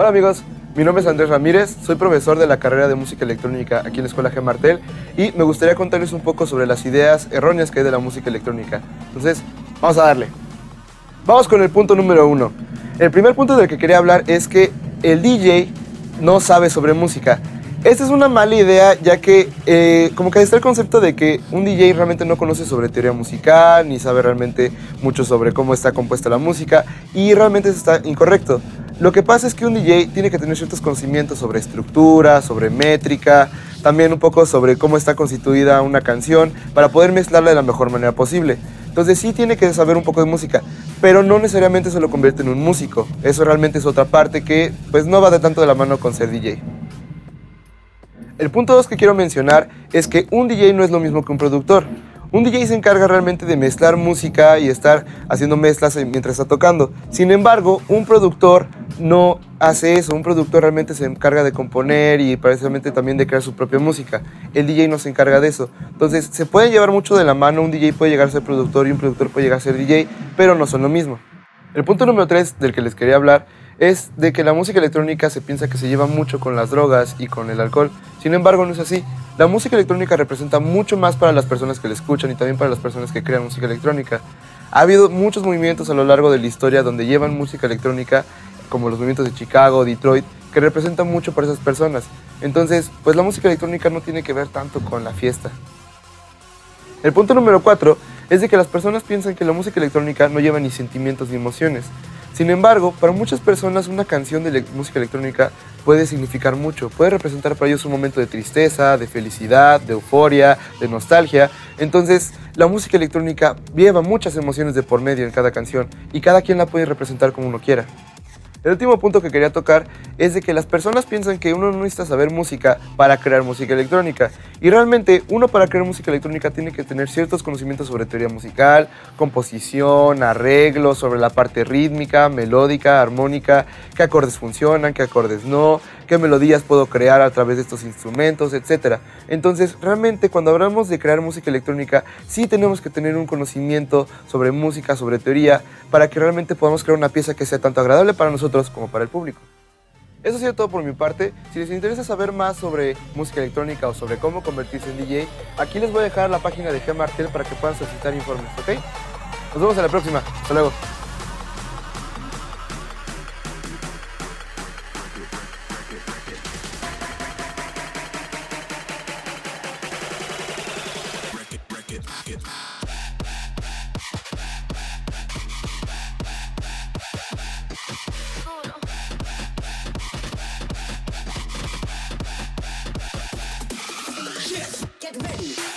Hola amigos, mi nombre es Andrés Ramírez, soy profesor de la carrera de música electrónica aquí en la Escuela G. Martel y me gustaría contarles un poco sobre las ideas erróneas que hay de la música electrónica. Entonces, vamos a darle. Vamos con el punto número uno. El primer punto del que quería hablar es que el DJ no sabe sobre música. Esta es una mala idea ya que eh, como que está el concepto de que un DJ realmente no conoce sobre teoría musical ni sabe realmente mucho sobre cómo está compuesta la música y realmente está incorrecto. Lo que pasa es que un DJ tiene que tener ciertos conocimientos sobre estructura, sobre métrica, también un poco sobre cómo está constituida una canción para poder mezclarla de la mejor manera posible. Entonces sí tiene que saber un poco de música, pero no necesariamente se lo convierte en un músico. Eso realmente es otra parte que pues no va de tanto de la mano con ser DJ. El punto 2 que quiero mencionar es que un DJ no es lo mismo que un productor. Un DJ se encarga realmente de mezclar música y estar haciendo mezclas mientras está tocando. Sin embargo, un productor no hace eso. Un productor realmente se encarga de componer y precisamente también de crear su propia música. El DJ no se encarga de eso. Entonces, se puede llevar mucho de la mano. Un DJ puede llegar a ser productor y un productor puede llegar a ser DJ, pero no son lo mismo. El punto número 3 del que les quería hablar es de que la música electrónica se piensa que se lleva mucho con las drogas y con el alcohol. Sin embargo, no es así. La música electrónica representa mucho más para las personas que la escuchan y también para las personas que crean música electrónica. Ha habido muchos movimientos a lo largo de la historia donde llevan música electrónica, como los movimientos de Chicago, Detroit, que representan mucho para esas personas. Entonces, pues la música electrónica no tiene que ver tanto con la fiesta. El punto número 4 es de que las personas piensan que la música electrónica no lleva ni sentimientos ni emociones. Sin embargo, para muchas personas una canción de música electrónica puede significar mucho, puede representar para ellos un momento de tristeza, de felicidad, de euforia, de nostalgia. Entonces, la música electrónica lleva muchas emociones de por medio en cada canción y cada quien la puede representar como uno quiera. El último punto que quería tocar es de que las personas piensan que uno no necesita saber música para crear música electrónica. Y realmente uno para crear música electrónica tiene que tener ciertos conocimientos sobre teoría musical, composición, arreglo, sobre la parte rítmica, melódica, armónica, qué acordes funcionan, qué acordes no, qué melodías puedo crear a través de estos instrumentos, etc. Entonces realmente cuando hablamos de crear música electrónica sí tenemos que tener un conocimiento sobre música, sobre teoría, para que realmente podamos crear una pieza que sea tanto agradable para nosotros como para el público. Eso ha sido todo por mi parte. Si les interesa saber más sobre música electrónica o sobre cómo convertirse en DJ, aquí les voy a dejar la página de G para que puedan solicitar informes, ¿ok? Nos vemos en la próxima. Hasta luego. Get ready.